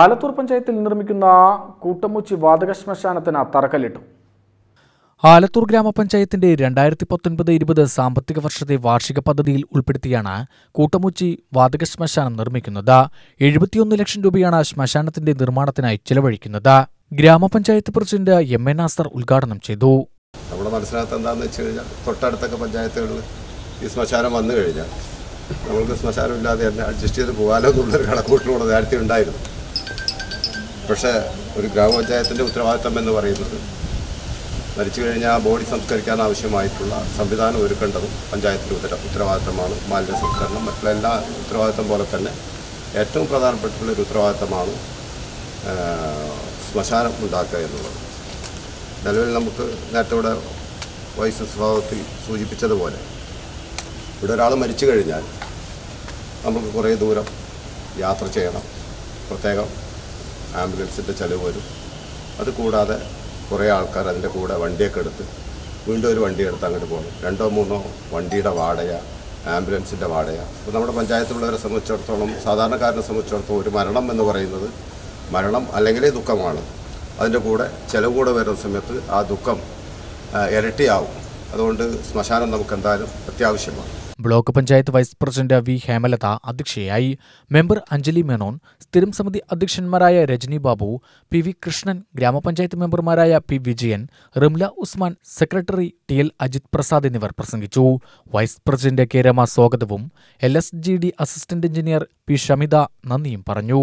ആലത്തൂർ പഞ്ചായത്തിൽ നിർമ്മിക്കുന്ന കൂട്ടമുച്ചി വാതക ശ്മശാനത്തിന് തറക്കല്ലിട്ടു. ആലത്തൂർ ഗ്രാമപഞ്ചായത്തിന്റെ രണ്ടായിരത്തി പത്തൊൻപത് ഇരുപത് സാമ്പത്തിക വർഷത്തെ വാർഷിക പദ്ധതിയിൽ ഉൾപ്പെടുത്തിയാണ് കൂട്ടമുച്ചി വാതക ശ്മശാനം നിർമ്മിക്കുന്നത്. എഴുപത്തിയൊന്ന് ലക്ഷം രൂപയാണ് ശ്മശാനത്തിന്റെ നിർമ്മാണത്തിനായി ചെലവഴിക്കുന്നത്. ഗ്രാമപഞ്ചായത്ത് പ്രസിഡന്റ് എം എ നാസർ ഉദ്ഘാടനം ചെയ്തു. നമ്മുടെ മനസ്സിനകത്ത് എന്താണെന്ന് വെച്ച് കഴിഞ്ഞാൽ തൊട്ടടുത്തൊക്കെ പഞ്ചായത്തുകളിൽ ഈ ശ്മശാനം വന്നു കഴിഞ്ഞാൽ നമ്മൾക്ക് ശ്മശാനം ഇല്ലാതെ തന്നെ അഡ്ജസ്റ്റ് ചെയ്ത് പോകാനോ എന്നുള്ളൊരു കണക്കൂട്ടിലൂടെ നേരത്തെ ഉണ്ടായിരുന്നു. പക്ഷേ ഒരു ഗ്രാമപഞ്ചായത്തിന്റെ ഉത്തരവാദിത്തം എന്ന് പറയുന്നത് മരിച്ചു കഴിഞ്ഞാൽ ബോഡി സംസ്കരിക്കാൻ ആവശ്യമായിട്ടുള്ള സംവിധാനം ഒരുക്കേണ്ടതും പഞ്ചായത്തിന്റെ ഉത്തര ഉത്തരവാദിത്തമാണ് മാലിന്യ സംസ്കരണം. മറ്റുള്ള എല്ലാ ഉത്തരവാദിത്തം പോലെ തന്നെ ഏറ്റവും പ്രധാനപ്പെട്ടുള്ള ഒരു ഉത്തരവാദിത്തമാണ് ശ്മശാനം ഉണ്ടാക്കുക എന്നുള്ളത്. നിലവിൽ നമുക്ക് നേരത്തെ ഇവിടെ വൈസ് സ്വഭാവത്തിൽ സൂചിപ്പിച്ചതുപോലെ ഇവിടെ ഒരാൾ മരിച്ചു കഴിഞ്ഞാൽ നമുക്ക് കുറേ ദൂരം യാത്ര ചെയ്യണം. പ്രത്യേകം ആംബുലൻസിന്റെ ചിലവ് വരും. അത് കൂടാതെ കുറേ ആൾക്കാർ അതിന്റെ കൂടെ വണ്ടിയൊക്കെ എടുത്ത് വീണ്ടും ഒരു വണ്ടി എടുത്ത് അങ്ങോട്ട് പോകണം. രണ്ടോ മൂന്നോ വണ്ടിയുടെ വാടക ആംബുലൻസിന്റെ വാടക. അപ്പോൾ നമ്മുടെ പഞ്ചായത്തിലുള്ളവരെ സംബന്ധിച്ചിടത്തോളം സാധാരണക്കാരനെ സംബന്ധിച്ചിടത്തോളം ഒരു മരണം എന്ന് പറയുന്നത് മരണം അല്ലെങ്കിൽ ദുഃഖമാണ്. അതിന്റെ കൂടെ ചിലവ് കൂടെ വരുന്ന സമയത്ത് ആ ദുഃഖം ഇരട്ടിയാവും. അതുകൊണ്ട് ശ്മശാനം നമുക്ക് എന്തായാലും അത്യാവശ്യമാണ്. Block panchayat vice president V Hemalatha അധ്യക്ഷയായി മെമ്പർ അഞ്ജലി മേനോൻ സ്ഥിരം സമിതി അധ്യക്ഷന്മാരായ രജനി ബാബു പി വി കൃഷ്ണൻ ഗ്രാമപഞ്ചായത്ത് മെമ്പർമാരായ P Vijayan Rimla Usman secretary T L Ajith Prasad എന്നിവർ പ്രസംഗിച്ചു. വൈസ് പ്രസിഡന്റ് കെ രമ സ്വാഗതവും L S G D assistant engineer P Shamitha നന്ദിയും പറഞ്ഞു.